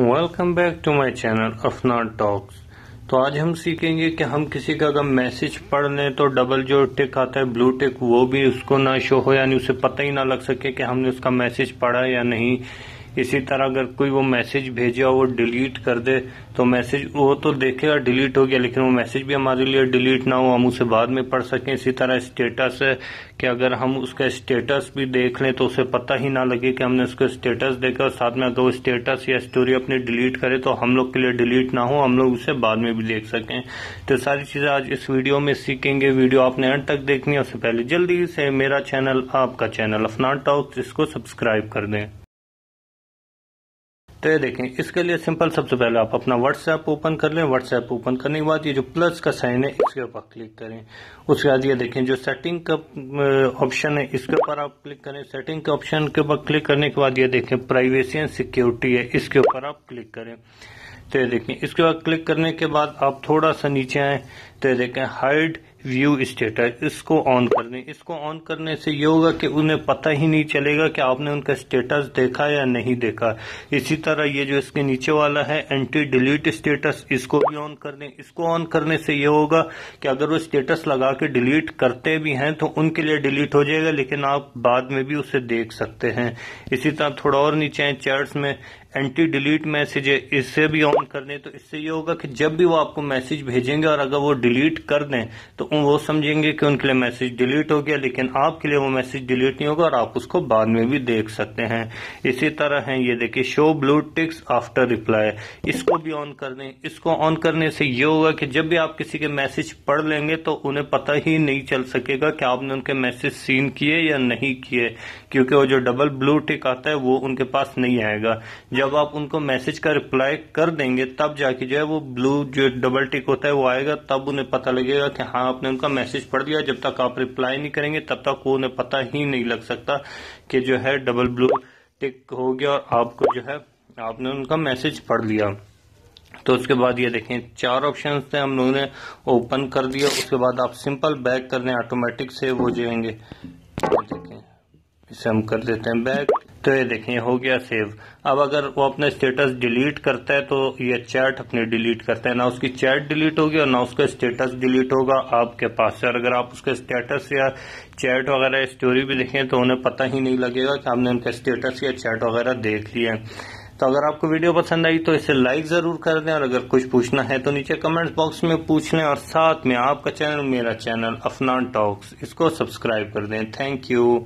Welcome back to my channel Afnan talks तो आज हम सीखेंगे कि हम किसी का अगर मैसेज पढ़ लें तो डबल जो टिक आता है ब्लू टिक वो भी उसको ना शो हो, यानी उसे पता ही ना लग सके कि हमने उसका मैसेज पढ़ा या नहीं। इसी तरह अगर कोई वो मैसेज भेजे और वो डिलीट कर दे तो मैसेज वो तो देखेगा डिलीट हो गया, लेकिन वो मैसेज भी हमारे लिए डिलीट ना हो, हम उसे बाद में पढ़ सकें। इसी तरह स्टेटस है कि अगर हम उसका स्टेटस भी देख लें तो उसे पता ही ना लगे कि हमने उसका स्टेटस देखा। और साथ में अगर वो स्टेटस या स्टोरी अपनी डिलीट करे तो हम लोग के लिए डिलीट ना हो, हम लोग उसे बाद में भी देख सकें। तो सारी चीज़ें आज इस वीडियो में सीखेंगे। वीडियो आपने अंत तक देखनी है। उससे पहले जल्दी से मेरा चैनल आपका चैनल अफनान टॉक्स इसको सब्सक्राइब कर दें। तो ये देखें, इसके लिए सिंपल सबसे पहले आप अपना व्हाट्सएप ओपन कर लें। व्हाट्सएप ओपन करने के बाद ये जो प्लस का साइन है, इसके ऊपर क्लिक करें। उसके बाद ये देखें, जो सेटिंग का ऑप्शन है, इसके ऊपर आप क्लिक करें। सेटिंग के ऑप्शन के ऊपर क्लिक करने के बाद ये देखें प्राइवेसी एंड सिक्योरिटी है, इसके ऊपर आप क्लिक करें। तो ये देखें, इसके बाद क्लिक करने के बाद आप थोड़ा सा नीचे आए। तो ये देखें हाइड व्यू स्टेटस इसको ऑन कर दें इसको ऑन करने से ये होगा कि उन्हें पता ही नहीं चलेगा कि आपने उनका स्टेटस देखा या नहीं देखा। इसी तरह ये जो इसके नीचे वाला है एंटी डिलीट स्टेटस इसको भी ऑन कर दें इसको ऑन करने से ये होगा कि अगर वो स्टेटस लगा के डिलीट करते भी हैं तो उनके लिए डिलीट हो जाएगा, लेकिन आप बाद में भी उसे देख सकते हैं। इसी तरह थोड़ा और नीचे है चैट्स में एंटी डिलीट मैसेज है, इससे भी ऑन कर दें तो इससे ये होगा कि जब भी वो आपको मैसेज भेजेंगे और अगर वो डिलीट कर दें तो वो समझेंगे कि उनके लिए मैसेज डिलीट हो गया, लेकिन आपके लिए वो मैसेज डिलीट नहीं होगा और आप उसको बाद में भी देख सकते हैं। इसी तरह है ये देखिए show blue ticks after reply इसको भी ऑन कर दें। इसको ऑन करने से ये होगा कि जब भी आप किसी के मैसेज पढ़ लेंगे तो उन्हें पता ही नहीं चल सकेगा कि आपने उनके मैसेज सीन किए या नहीं किए, क्योंकि वो जो डबल ब्लू टिक आता है, वो उनके पास नहीं आएगा। जब आप उनको मैसेज का रिप्लाई कर देंगे, तब जाके जो है वो ब्लू जो डबल टिक होता है वो आएगा, तब उन्हें पता लगेगा कि हाँ आपने उनका मैसेज पढ़ दिया जब तक आप रिप्लाई नहीं करेंगे, तब तक वो उन्हें पता ही नहीं लग सकता कि जो है डबल ब्लू टिक हो गया और आपको जो है, आपने उनका मैसेज पढ़ लिया। तो उसके बाद ये देखें, चार ऑप्शन थे हम लोगों ने ओपन कर दिया। उसके बाद आप सिंपल बैक कर दें ऑटोमेटिक से वो जाएँगे। देखें, इसे हम कर देते हैं बैक। तो ये देखें हो गया सेव अब अगर वो अपने स्टेटस डिलीट करता है तो ये चैट अपने डिलीट करता है. ना उसकी चैट डिलीट होगी और ना उसका स्टेटस डिलीट होगा आपके पास से. और अगर आप उसके स्टेटस या चैट वगैरह स्टोरी भी देखें तो उन्हें पता ही नहीं लगेगा कि आपने उनका स्टेटस या चैट वगैरह देख लिया तो अगर आपको वीडियो पसंद आई तो इसे लाइक ज़रूर कर दें. और अगर कुछ पूछना है तो नीचे कमेंट बॉक्स में पूछ लें. और साथ में आपका चैनल मेरा चैनल अफनान टॉक्स इसको सब्सक्राइब कर दें. Thank you